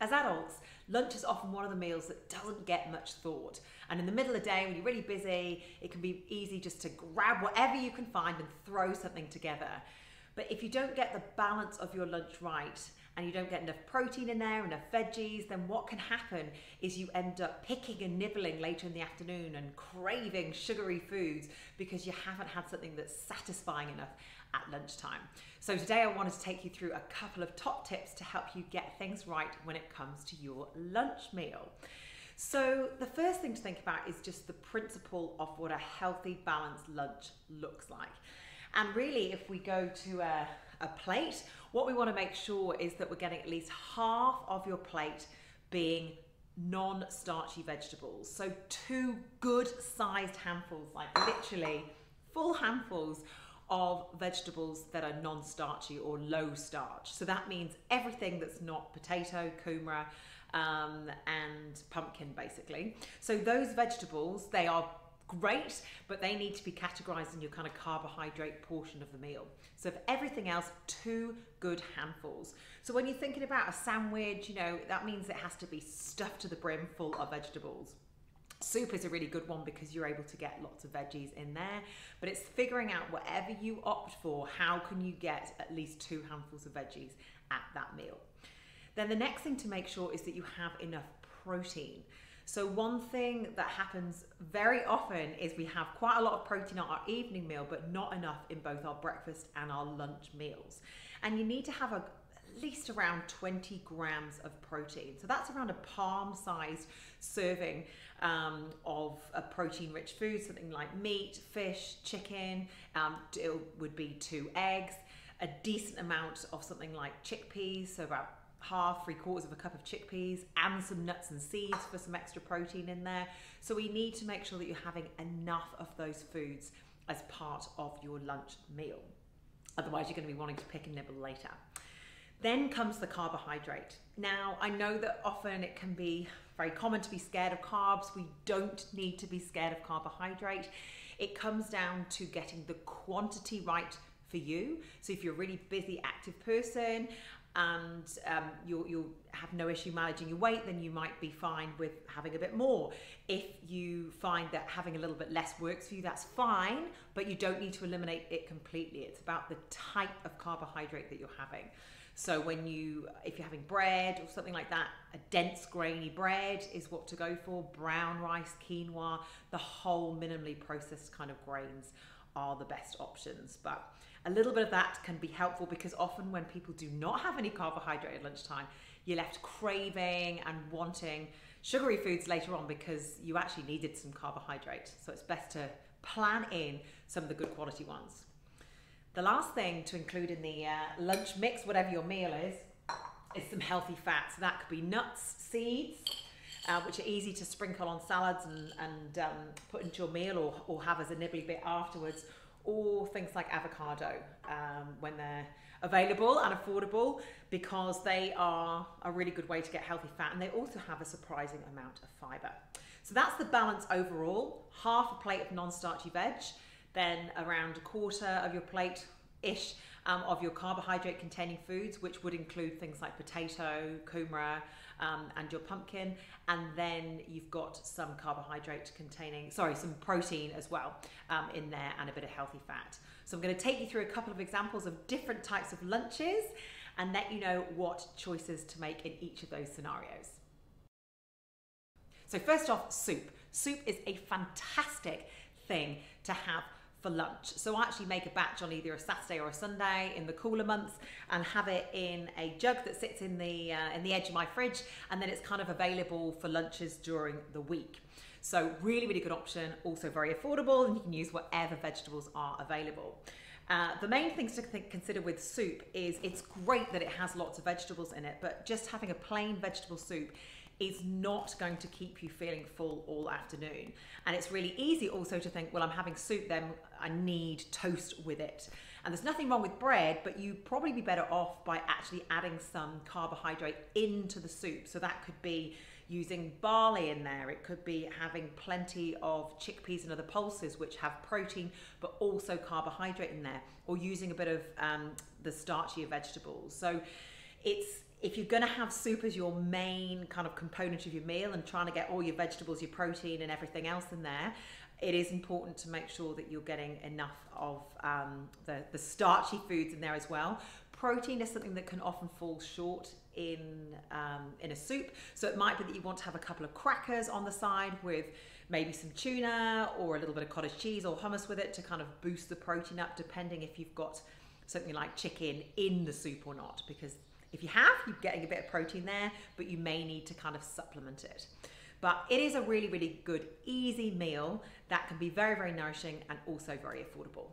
As adults, lunch is often one of the meals that doesn't get much thought. And in the middle of the day, when you're really busy, it can be easy just to grab whatever you can find and throw something together. But if you don't get the balance of your lunch right, and you don't get enough protein in there, enough veggies, then what can happen is you end up picking and nibbling later in the afternoon and craving sugary foods because you haven't had something that's satisfying enough at lunchtime. So today I wanted to take you through a couple of top tips to help you get things right when it comes to your lunch meal. So the first thing to think about is just the principle of what a healthy balanced lunch looks like. And really if we go to a, a plate, what we want to make sure is that we're getting at least half of your plate being non-starchy vegetables. So two good sized handfuls, like literally full handfuls of vegetables that are non-starchy or low starch. So that means everything that's not potato, kumara, um, and pumpkin basically. So those vegetables, they are great, but they need to be categorized in your kind of carbohydrate portion of the meal. So if everything else, two good handfuls. So when you're thinking about a sandwich, you know, that means it has to be stuffed to the brim full of vegetables. Soup is a really good one because you're able to get lots of veggies in there, but it's figuring out whatever you opt for, how can you get at least two handfuls of veggies at that meal. Then the next thing to make sure is that you have enough protein. So one thing that happens very often is we have quite a lot of protein at our evening meal, but not enough in both our breakfast and our lunch meals. And you need to have a, at least around 20 grams of protein. So that's around a palm sized serving um, of a protein rich food, something like meat, fish, chicken, um, it would be two eggs, a decent amount of something like chickpeas, so about half, three quarters of a cup of chickpeas and some nuts and seeds for some extra protein in there. So we need to make sure that you're having enough of those foods as part of your lunch meal. Otherwise you're going to be wanting to pick and nibble later. Then comes the carbohydrate. Now, I know that often it can be very common to be scared of carbs. We don't need to be scared of carbohydrate. It comes down to getting the quantity right for you. So if you're a really busy, active person and um, you'll, you'll have no issue managing your weight, then you might be fine with having a bit more. If you find that having a little bit less works for you, that's fine, but you don't need to eliminate it completely. It's about the type of carbohydrate that you're having. So when you, if you're having bread or something like that, a dense grainy bread is what to go for. Brown rice, quinoa, the whole minimally processed kind of grains are the best options. But a little bit of that can be helpful because often when people do not have any carbohydrate at lunchtime, you're left craving and wanting sugary foods later on because you actually needed some carbohydrate. So it's best to plan in some of the good quality ones. The last thing to include in the uh, lunch mix, whatever your meal is, is some healthy fats. That could be nuts, seeds, uh, which are easy to sprinkle on salads and, and um, put into your meal or, or have as a nibbly bit afterwards, or things like avocado um, when they're available and affordable because they are a really good way to get healthy fat and they also have a surprising amount of fiber. So that's the balance overall. Half a plate of non-starchy veg, then around a quarter of your plate ish um, of your carbohydrate containing foods, which would include things like potato, kumara, um, and your pumpkin. And then you've got some carbohydrate containing, sorry, some protein as well um, in there and a bit of healthy fat. So I'm going to take you through a couple of examples of different types of lunches and let you know what choices to make in each of those scenarios. So first off, soup. Soup is a fantastic thing to have for lunch. So I actually make a batch on either a Saturday or a Sunday in the cooler months and have it in a jug that sits in the uh, in the edge of my fridge and then it's kind of available for lunches during the week. So really, really good option, also very affordable and you can use whatever vegetables are available. Uh, the main things to consider with soup is it's great that it has lots of vegetables in it, but just having a plain vegetable soup is not going to keep you feeling full all afternoon. And it's really easy also to think, well, I'm having soup, then I need toast with it. And there's nothing wrong with bread, but you'd probably be better off by actually adding some carbohydrate into the soup. So that could be using barley in there. It could be having plenty of chickpeas and other pulses, which have protein, but also carbohydrate in there, or using a bit of um, the starchier vegetables. So it's if you're going to have soup as your main kind of component of your meal and trying to get all your vegetables, your protein, and everything else in there, it is important to make sure that you're getting enough of um, the, the starchy foods in there as well. Protein is something that can often fall short in um, in a soup, so it might be that you want to have a couple of crackers on the side with maybe some tuna or a little bit of cottage cheese or hummus with it to kind of boost the protein up, depending if you've got something like chicken in the soup or not, because if you have, you're getting a bit of protein there, but you may need to kind of supplement it. But it is a really, really good, easy meal that can be very, very nourishing and also very affordable.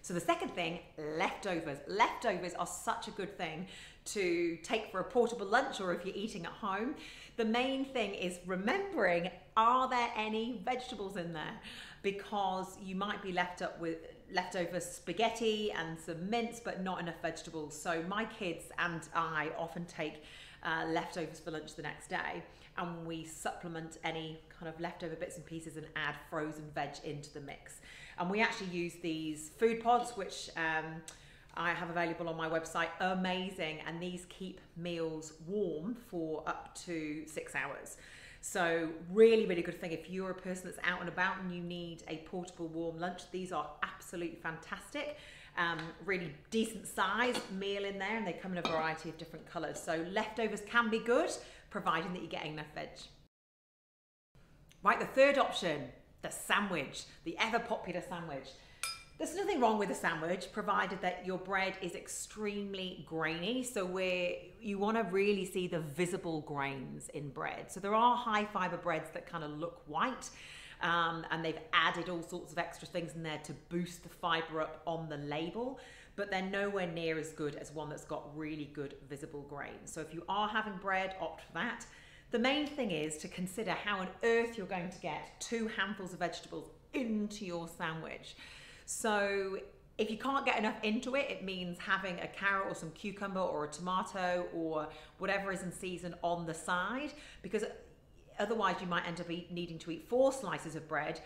So the second thing, leftovers. Leftovers are such a good thing to take for a portable lunch or if you're eating at home. The main thing is remembering, are there any vegetables in there? Because you might be left up with leftover spaghetti and some mince, but not enough vegetables. So my kids and I often take uh, leftovers for lunch the next day and we supplement any kind of leftover bits and pieces and add frozen veg into the mix. And we actually use these food pods, which um, I have available on my website. Amazing. And these keep meals warm for up to six hours. So, really, really good thing. If you're a person that's out and about and you need a portable warm lunch, these are absolutely fantastic. Um, really decent size meal in there, and they come in a variety of different colours. So, leftovers can be good, providing that you're getting enough veg. Right, the third option the sandwich, the ever popular sandwich. There's nothing wrong with a sandwich, provided that your bread is extremely grainy. So where you want to really see the visible grains in bread. So there are high fiber breads that kind of look white. Um, and they've added all sorts of extra things in there to boost the fiber up on the label but they're nowhere near as good as one that's got really good visible grains. So if you are having bread, opt for that. The main thing is to consider how on earth you're going to get two handfuls of vegetables into your sandwich. So if you can't get enough into it, it means having a carrot or some cucumber or a tomato or whatever is in season on the side because otherwise you might end up needing to eat four slices of bread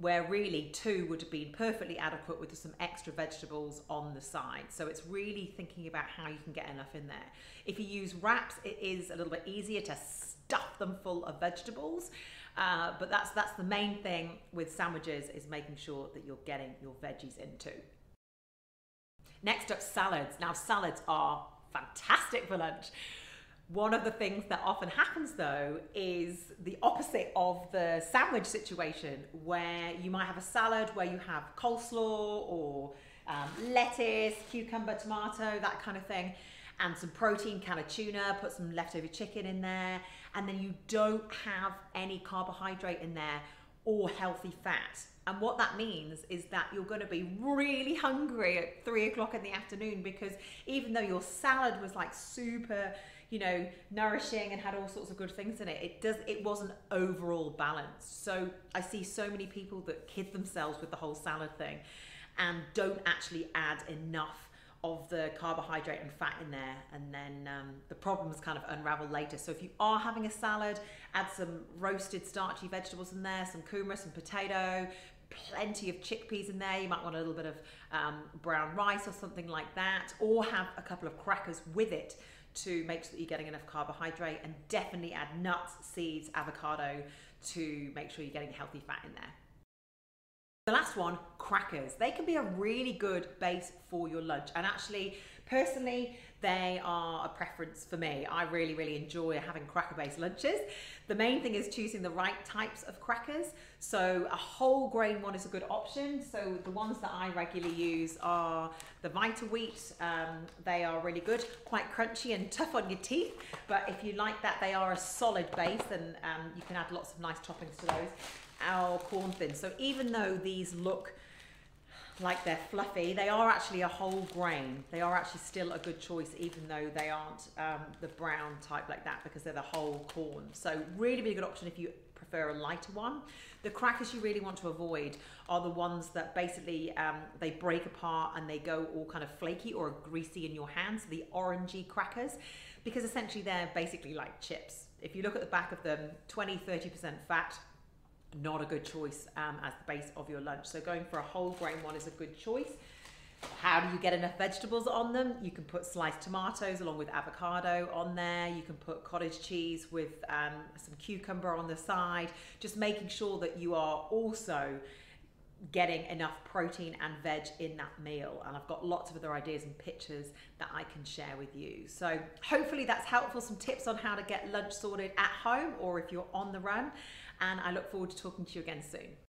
where really two would have been perfectly adequate with some extra vegetables on the side. So it's really thinking about how you can get enough in there. If you use wraps, it is a little bit easier to stuff them full of vegetables. Uh, but that's that's the main thing with sandwiches is making sure that you're getting your veggies in too. Next up, salads. Now salads are fantastic for lunch. One of the things that often happens though is the opposite of the sandwich situation where you might have a salad where you have coleslaw or um, lettuce, cucumber, tomato, that kind of thing, and some protein, can of tuna, put some leftover chicken in there, and then you don't have any carbohydrate in there or healthy fat. And what that means is that you're going to be really hungry at three o'clock in the afternoon because even though your salad was like super you know, nourishing and had all sorts of good things in it. It does it wasn't overall balanced. So I see so many people that kid themselves with the whole salad thing and don't actually add enough of the carbohydrate and fat in there and then um, the problems kind of unravel later so if you are having a salad add some roasted starchy vegetables in there some kumara some potato plenty of chickpeas in there you might want a little bit of um, brown rice or something like that or have a couple of crackers with it to make sure that you're getting enough carbohydrate and definitely add nuts, seeds, avocado to make sure you're getting healthy fat in there. The last one, crackers. They can be a really good base for your lunch. And actually, personally, they are a preference for me. I really, really enjoy having cracker based lunches. The main thing is choosing the right types of crackers. So, a whole grain one is a good option. So, the ones that I regularly use are the Vita-Weat. Um, they are really good, quite crunchy and tough on your teeth. But if you like that, they are a solid base and um, you can add lots of nice toppings to those. Our corn thin. So, even though these look like they're fluffy. They are actually a whole grain. They are actually still a good choice, even though they aren't um, the brown type like that because they're the whole corn. So really, really good option if you prefer a lighter one. The crackers you really want to avoid are the ones that basically um, they break apart and they go all kind of flaky or greasy in your hands. The orangey crackers, because essentially they're basically like chips. If you look at the back of them, 20, 30% fat, not a good choice um, as the base of your lunch. So going for a whole grain one is a good choice. How do you get enough vegetables on them? You can put sliced tomatoes along with avocado on there. You can put cottage cheese with um, some cucumber on the side. Just making sure that you are also getting enough protein and veg in that meal. And I've got lots of other ideas and pictures that I can share with you. So hopefully that's helpful. Some tips on how to get lunch sorted at home or if you're on the run. And I look forward to talking to you again soon.